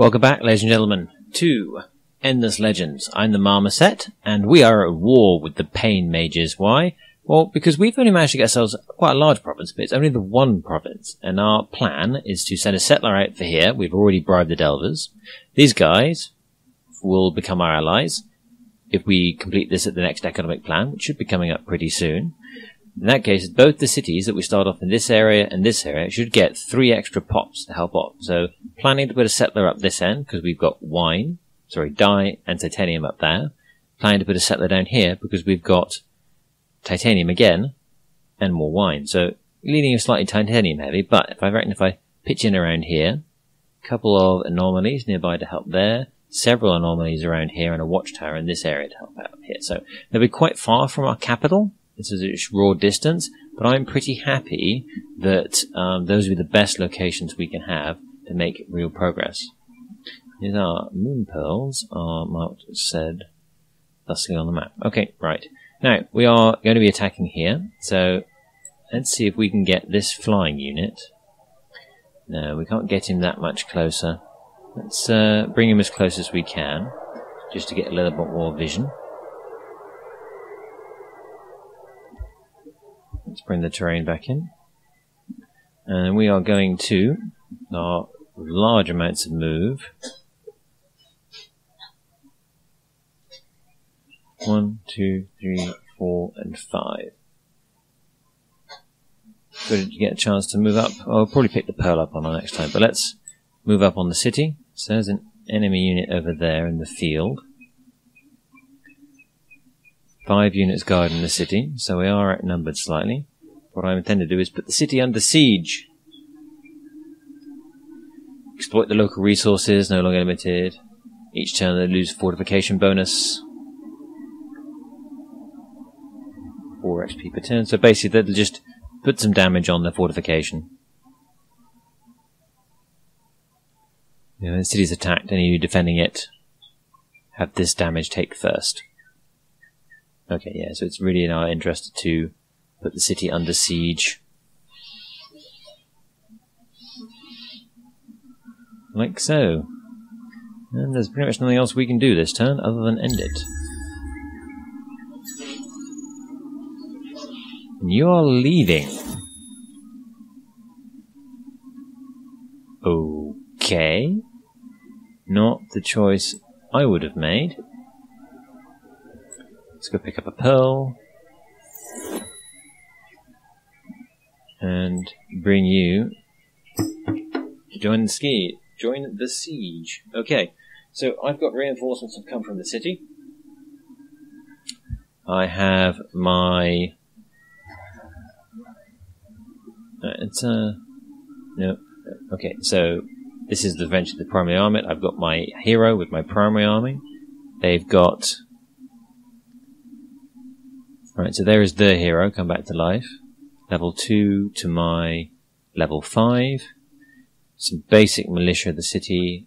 Welcome back, ladies and gentlemen, to Endless Legends. I'm the Marmoset, and we are at war with the Pain Mages. Why? Well, because we've only managed to get ourselves quite a large province, but it's only the one province, and our plan is to send a settler out for here. We've already bribed the Delvers. These guys will become our allies if we complete this at the next economic plan, which should be coming up pretty soon. In that case, both the cities that we start off in this area and this area should get three extra pops to help out. So, planning to put a settler up this end because we've got wine, sorry, dye and titanium up there. Planning to put a settler down here because we've got titanium again and more wine. So, leaning a slightly titanium heavy, but if I reckon if I pitch in around here, a couple of anomalies nearby to help there, several anomalies around here, and a watchtower in this area to help out here. So, they'll be quite far from our capital this is its raw distance, but I'm pretty happy that um, those are the best locations we can have to make real progress. These are moon pearls, are marked as said thusly on the map. Okay, right. Now, we are going to be attacking here, so let's see if we can get this flying unit. No, we can't get him that much closer. Let's uh, bring him as close as we can, just to get a little bit more vision. Let's bring the terrain back in. And we are going to our large amounts of move. One, two, three, four, and five. Good to get a chance to move up. I'll probably pick the pearl up on our next time, but let's move up on the city. So there's an enemy unit over there in the field. Five units guarding the city, so we are outnumbered slightly. What I intend to do is put the city under siege. Exploit the local resources, no longer limited. Each turn they lose fortification bonus. 4 XP per turn. So basically they'll just put some damage on the fortification. You know, the city's attacked, any defending it have this damage take first. Okay, yeah, so it's really in our interest to put the city under siege. Like so. And there's pretty much nothing else we can do this turn other than end it. You're leaving. Okay. Not the choice I would have made. Let's go pick up a pearl. And bring you join the ski. Join the siege. Okay, so I've got reinforcements that come from the city. I have my. Uh, it's a. Uh, no. Okay, so this is the venture of the Primary Army. I've got my hero with my primary army. They've got Right, so there is the hero come back to life. Level 2 to my level 5. Some basic militia of the city.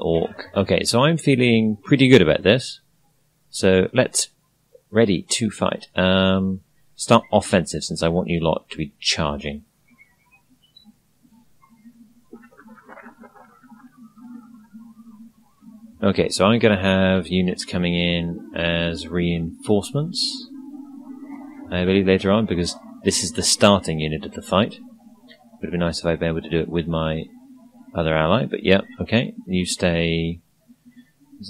Orc. Okay, so I'm feeling pretty good about this. So let's ready to fight. Um, start offensive since I want you lot to be charging. Okay, so I'm going to have units coming in as reinforcements. I believe later on, because this is the starting unit of the fight. Would been nice if I'd been able to do it with my other ally, but yeah, okay. You stay.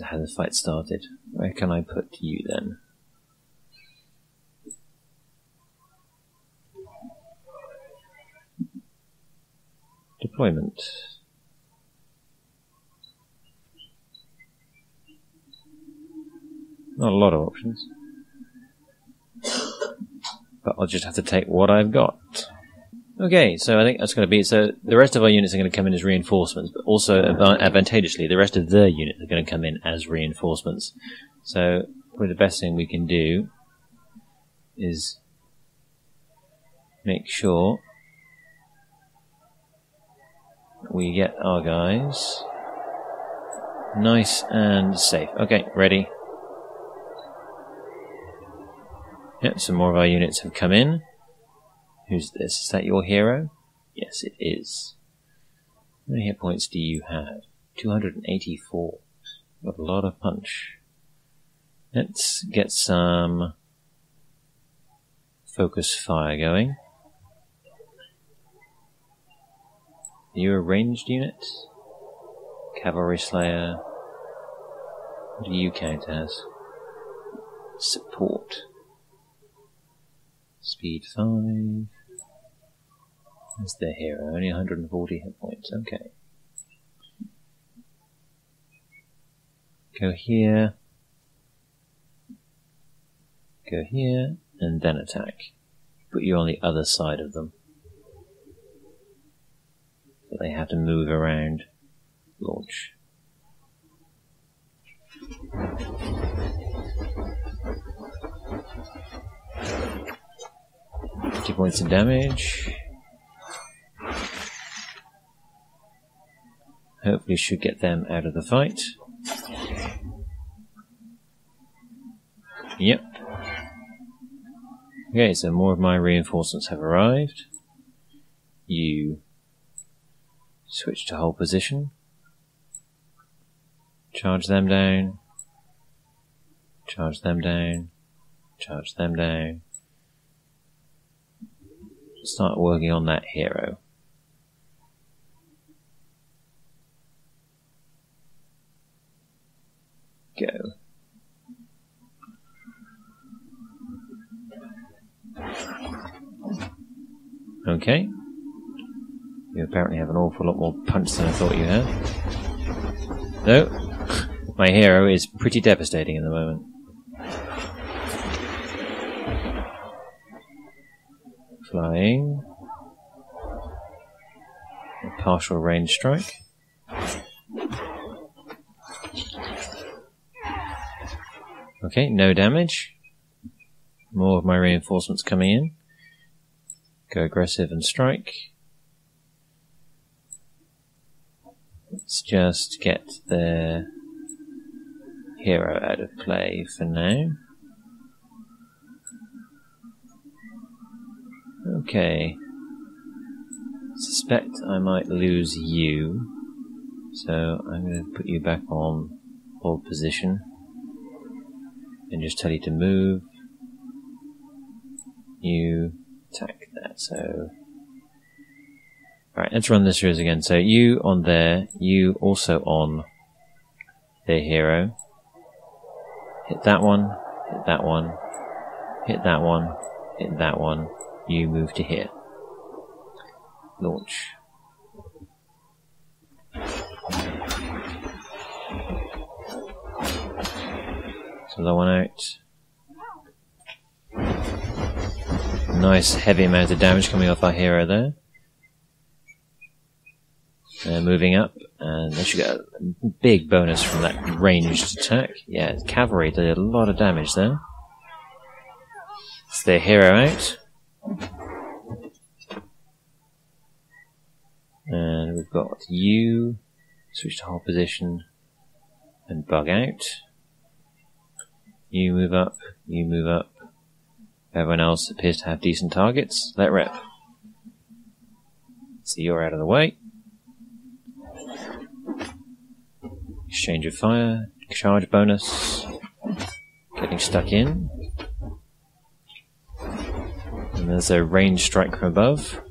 How the fight started. Where can I put you then? Deployment. Not a lot of options. But I'll just have to take what I've got. Okay, so I think that's going to be so. The rest of our units are going to come in as reinforcements, but also advantageously, the rest of their units are going to come in as reinforcements. So, probably the best thing we can do is make sure we get our guys nice and safe. Okay, ready. Yep, some more of our units have come in. Who's this? Is that your hero? Yes, it is. How many hit points do you have? 284. Got a lot of punch. Let's get some focus fire going. Are you a ranged unit? Cavalry Slayer. What do you count as? Support. Speed 5. That's the hero. Only 140 hit points. Okay. Go here. Go here, and then attack. Put you on the other side of them. So they have to move around. Launch. Fifty points of damage. Hopefully should get them out of the fight. Yep. Okay, so more of my reinforcements have arrived. You switch to hold position. Charge them down. Charge them down. Charge them down. Start working on that hero. Go. Okay. You apparently have an awful lot more punch than I thought you had. Though, my hero is pretty devastating in the moment. Flying. A partial range strike. Okay, no damage. More of my reinforcements coming in. Go aggressive and strike. Let's just get the hero out of play for now. Okay. Suspect I might lose you. So I'm going to put you back on hold position. And just tell you to move. You attack that, so... Alright, let's run this series again. So you on there, you also on their hero. Hit that one, hit that one, hit that one, hit that one. You move to here. Launch. So one out. Nice heavy amount of damage coming off our hero there. Uh, moving up, and they should get a big bonus from that ranged attack. Yeah, cavalry did a lot of damage there. It's their hero out. And we've got you, switch to hold position, and bug out. You move up, you move up. Everyone else appears to have decent targets. Let rep. So you're out of the way. Exchange of fire, charge bonus, getting stuck in. There's a range strike from above.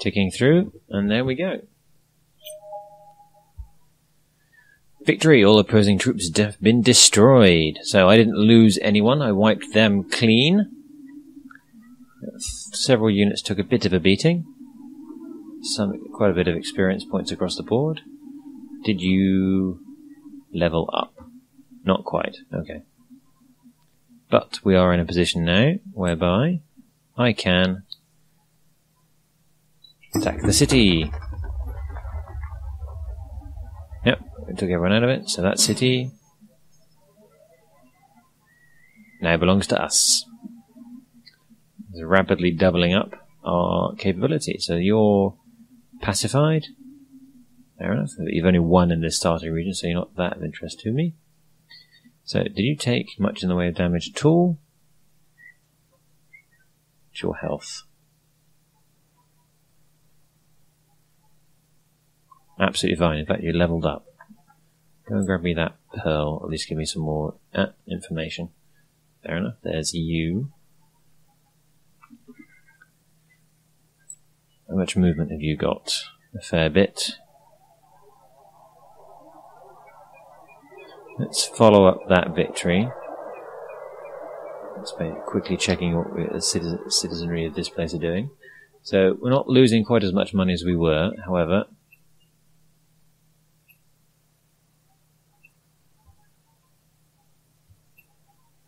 Ticking through, and there we go. Victory! All opposing troops have been destroyed. So I didn't lose anyone, I wiped them clean. Several units took a bit of a beating. Some, quite a bit of experience points across the board. Did you level up? Not quite, okay. But we are in a position now whereby I can attack the city. Yep, we took everyone out of it, so that city now belongs to us. It's rapidly doubling up our capability. So you're pacified. Fair enough. You've only won in this starting region, so you're not that of interest to me. So, did you take much in the way of damage at all? It's your health. Absolutely fine. In fact, you leveled up. Go and grab me that pearl. At least give me some more uh, information. Fair enough. There's you. How much movement have you got? A fair bit. Let's follow up that victory. Let's be quickly checking what we, the citizenry of this place are doing. So we're not losing quite as much money as we were, however.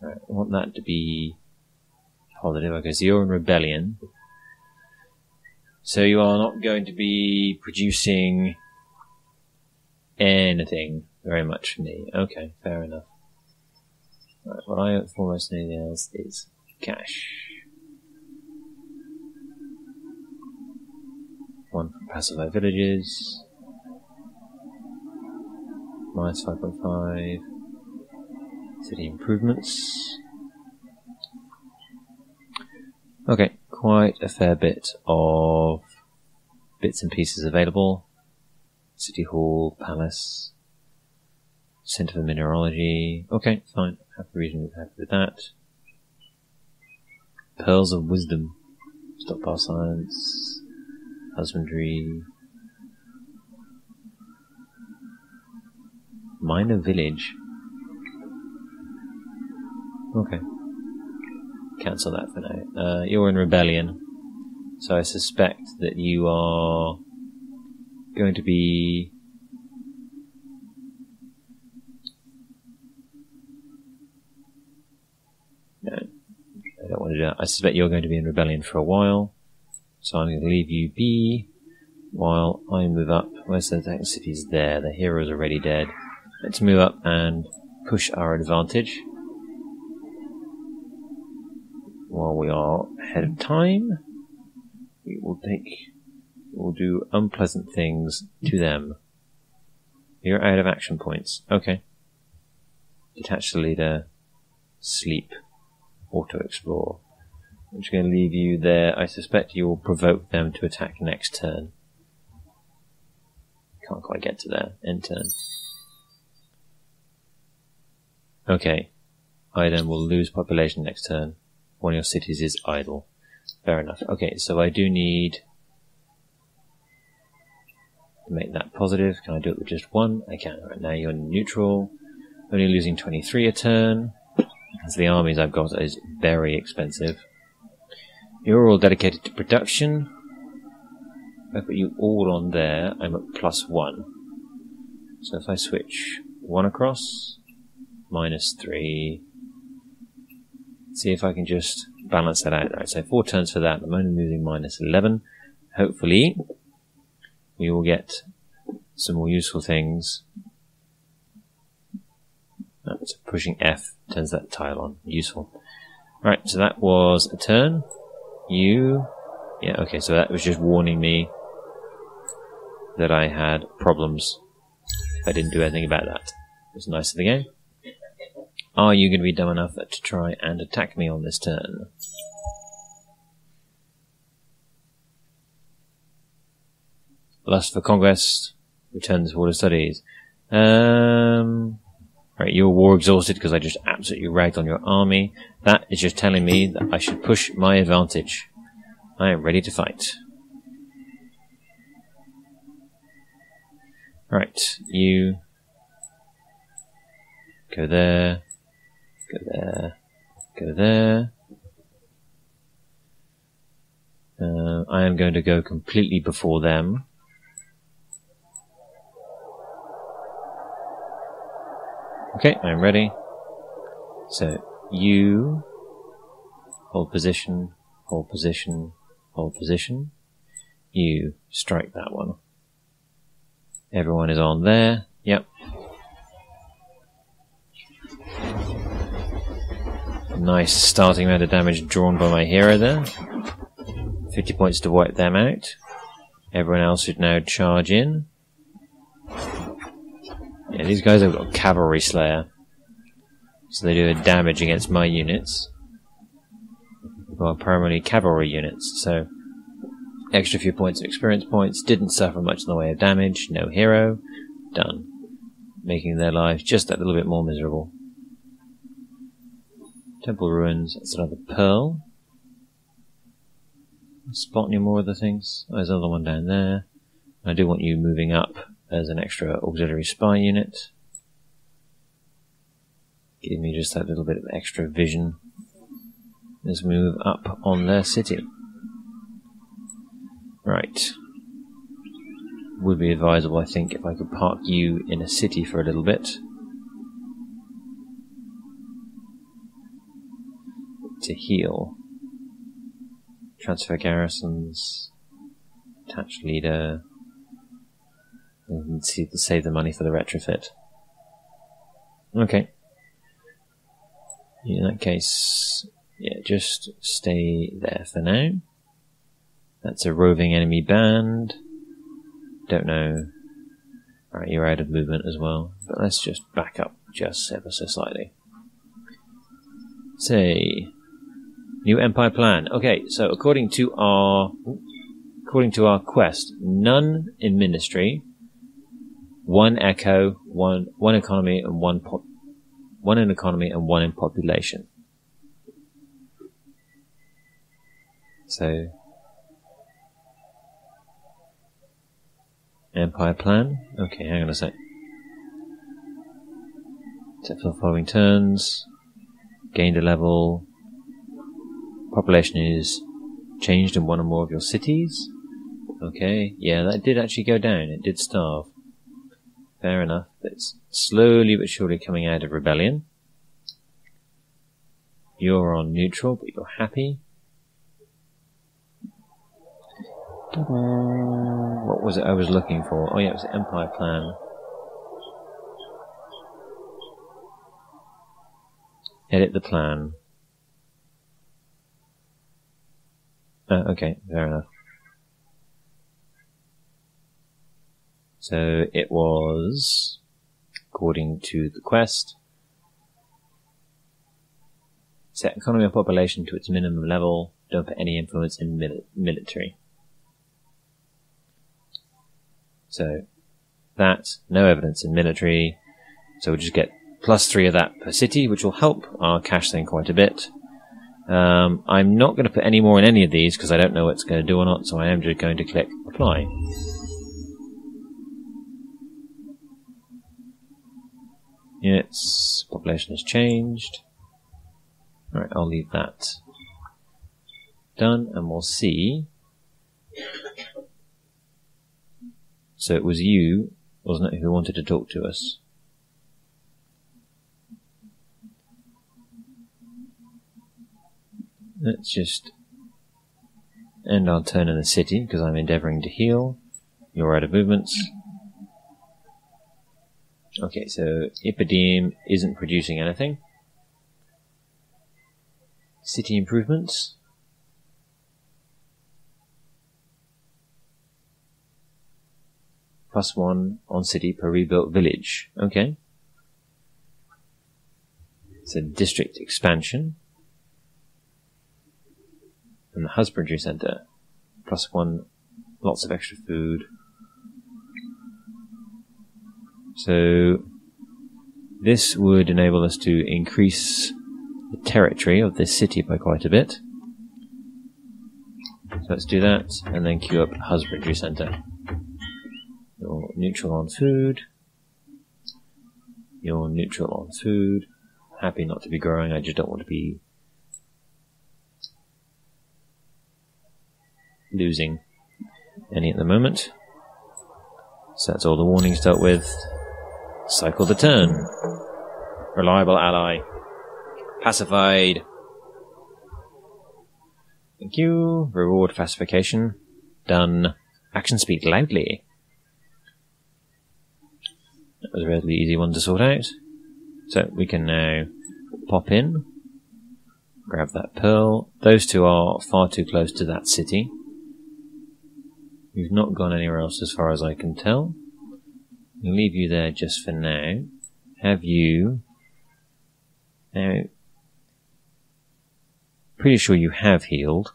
Right, I want that to be positive. Okay, so you're in rebellion. So you are not going to be producing anything very much for me. Okay, fair enough. Right, what I hope for most else is cash. One from pacify villages. Minus 5.5. City improvements. Okay, quite a fair bit of bits and pieces available. City Hall, Palace, Center for Mineralogy. Okay, fine. Happy reason happy with that. Pearls of Wisdom. Stockpile Science. Husbandry. Minor Village. Okay. Cancel that for now. Uh, you're in rebellion. So I suspect that you are going to be I suspect you're going to be in rebellion for a while. So I'm going to leave you be while I move up. Where's the second city's there? The hero's already dead. Let's move up and push our advantage. While we are ahead of time, we will take, we'll do unpleasant things to them. You're out of action points. Okay. Detach the leader. Sleep. Auto explore. I'm just going to leave you there. I suspect you will provoke them to attack next turn. Can't quite get to there. End turn. Okay. I then will lose population next turn. One of your cities is idle. Fair enough. Okay, so I do need to make that positive. Can I do it with just one? I can. Right now you're neutral. Only losing 23 a turn. As the armies I've got is very expensive. You're all dedicated to production. I put you all on there, I'm at plus one. So if I switch one across, minus three. See if I can just balance that out. Right, so four turns for that. I'm only losing minus 11. Hopefully, we will get some more useful things. That's pushing F turns that tile on. Useful. Right, so that was a turn. You? Yeah, okay, so that was just warning me that I had problems. I didn't do anything about that. It was nice of the game. Are you going to be dumb enough to try and attack me on this turn? Lust for conquest. Return this water studies. Um, right, you're war exhausted because I just absolutely ragged on your army. That is just telling me that I should push my advantage. I am ready to fight. Right, you go there, go there, go there. Uh, I am going to go completely before them. Okay, I'm ready. So, you hold position, hold position, hold position. You strike that one. Everyone is on there. Yep. Nice starting amount of damage drawn by my hero there. 50 points to wipe them out. Everyone else should now charge in. Yeah, these guys have got Cavalry Slayer. So they do a damage against my units. Well, primarily cavalry units, so Extra few points of experience points. Didn't suffer much in the way of damage. No hero. Done. Making their lives just that little bit more miserable. Temple ruins. That's another pearl. Spot any more of the things? Oh, there's another one down there. I do want you moving up as an extra auxiliary spy unit. Give me just that little bit of extra vision. Let's move up on their city. Right. Would be advisable, I think, if I could park you in a city for a little bit. To heal. Transfer garrisons. Attach leader. And see save the money for the retrofit. Okay. In that case, yeah, just stay there for now. That's a roving enemy band. Don't know. Alright, you're out of movement as well. But let's just back up just ever so slightly. Say, new empire plan. Okay, so according to our according to our quest, none in ministry, one echo, one one economy, and one one in economy and one in population. So, Empire plan. Okay, hang on a sec. Except for the following turns. Gained a level. Population is changed in one or more of your cities. Okay, yeah, that did actually go down. It did starve. Fair enough. It's slowly but surely coming out of rebellion. You're on neutral, but you're happy. What was it I was looking for? Oh yeah, it was the Empire Plan. Edit the plan. Uh, okay, fair enough. So it was, according to the quest, set economy and population to its minimum level, don't put any influence in mili- military. So that, no evidence in military, so we'll just get plus three of that per city, which will help our cash thing quite a bit. Um, I'm not going to put any more in any of these because I don't know what it's going to do or not, so I am just going to click apply. Units, population has changed. Alright, I'll leave that done and we'll see. So it was you, wasn't it, who wanted to talk to us? Let's just end our turn in the city because I'm endeavouring to heal. You're out of movements. Okay, so Ippodim isn't producing anything. City improvements. Plus one on city per rebuilt village. Okay. It's a district expansion. And the husbandry centre. Plus one, lots of extra food. So this would enable us to increase the territory of this city by quite a bit. So let's do that, and then queue up husbandry centre. You're neutral on food. You're neutral on food. Happy not to be growing, I just don't want to be losing any at the moment. So that's all the warnings dealt with. Cycle the turn. Reliable ally. Pacified. Thank you. Reward pacification. Done. Action speak loudly. That was a relatively easy one to sort out. So we can now pop in, grab that pearl. Those two are far too close to that city. We've not gone anywhere else as far as I can tell. I'll leave you there just for now. Have you... Now, pretty sure you have healed.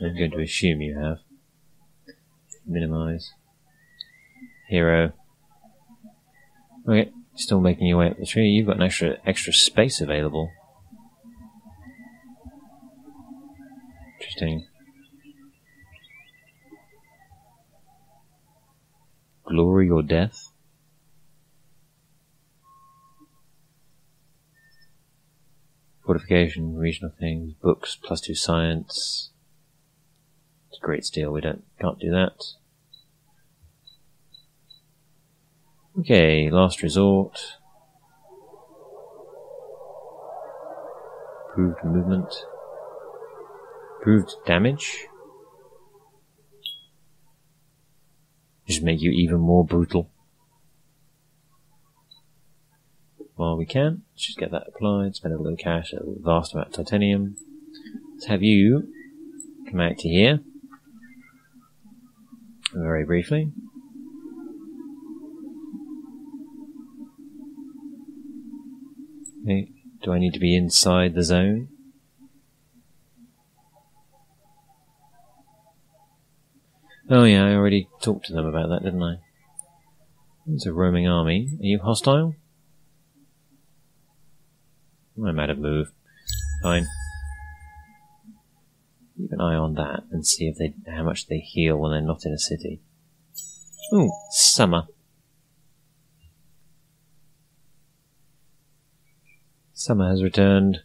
I'm going to assume you have. Minimize. Hero. Okay still making your way up the tree. You've got an extra extra space available. Interesting. Glory or death? Fortification, regional things, books, plus two science. It's a great steal, we don't can't do that. Okay, last resort. Proved movement. Proved damage. Just make you even more brutal. While we can, let's just get that applied, spend a little cash, a vast amount of titanium. Let's have you come out to here. Very briefly. Do I need to be inside the zone? Oh yeah, I already talked to them about that, didn't I? It's a roaming army. Are you hostile? I'm out of move. Fine. Keep an eye on that and see if they how much they heal when they're not in a city. Ooh, summer. Summer has returned.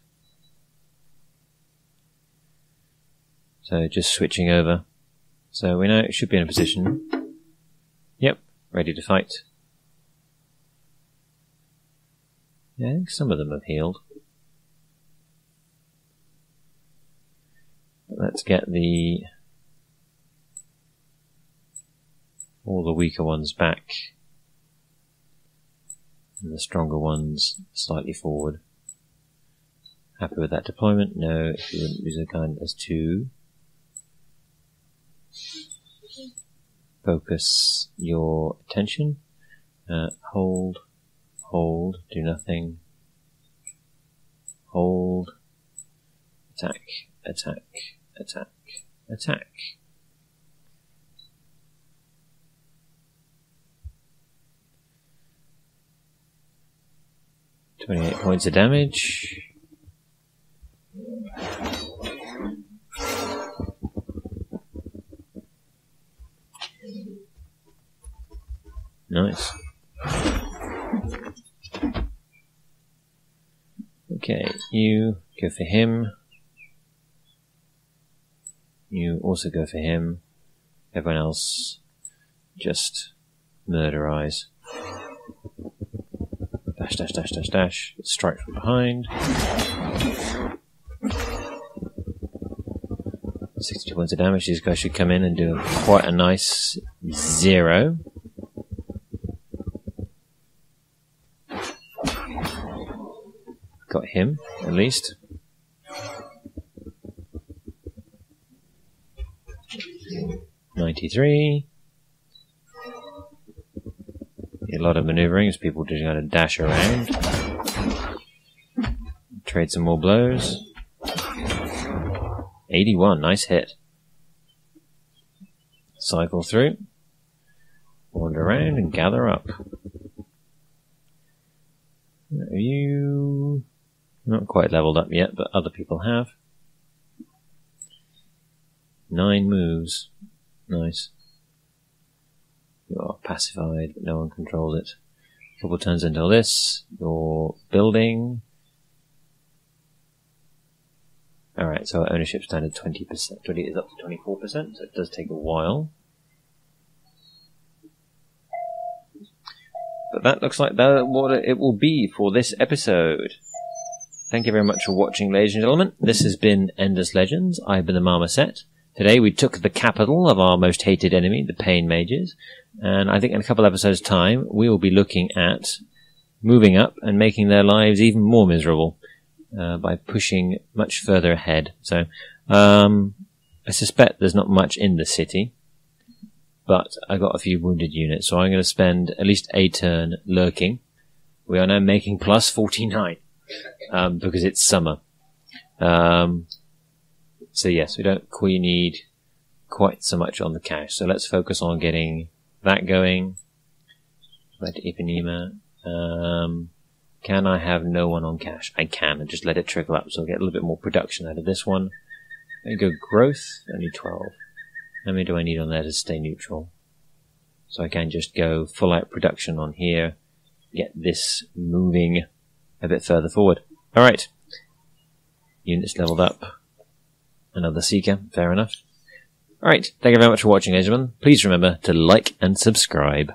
So just switching over. So we know it should be in a position. Yep, ready to fight. Yeah, I think some of them have healed. Let's get the all the weaker ones back and the stronger ones slightly forward. Happy with that deployment? No, if you wouldn't use a gun as two. Focus your attention. Uh, hold, hold, do nothing. Hold, attack, attack, attack, attack. Twenty-eight points of damage. Nice. Okay, you go for him. You also go for him. Everyone else just murderize. Dash, dash, dash, dash, dash. Strike from behind. 62 points of damage. These guys should come in and do quite a nice zero. Got him, at least. Ninety-three. A lot of maneuvering as people just going to dash around. Trade some more blows. 81, nice hit. Cycle through. Wander around and gather up. Are you not quite leveled up yet, but other people have. Nine moves. Nice. You are pacified, but no one controls it. Couple turns until this. You're building. Alright, so our ownership standard 20%, 20 is up to 24%, so it does take a while. But that looks like that what it will be for this episode. Thank you very much for watching, ladies and gentlemen. This has been Endless Legends. I've been the Marmoset. Today we took the capital of our most hated enemy, the Pain Mages, and I think in a couple episodes' time we will be looking at moving up and making their lives even more miserable uh, by pushing much further ahead. So um, I suspect there's not much in the city, but I got a few wounded units, so I'm going to spend at least a turn lurking. We are now making plus 49 um, because it's summer. Um, So yes, we don't quite need quite so much on the cash. So let's focus on getting that going. Back to Ipanema. Um, can I have no one on cash? I can, and just let it trickle up, so I'll get a little bit more production out of this one. Let go growth, only 12. How many do I need on there to stay neutral? So I can just go full out production on here, get this moving a bit further forward. Alright. Units leveled up. Another Seeker, fair enough. Alright, thank you very much for watching, gentlemen. Please remember to like and subscribe.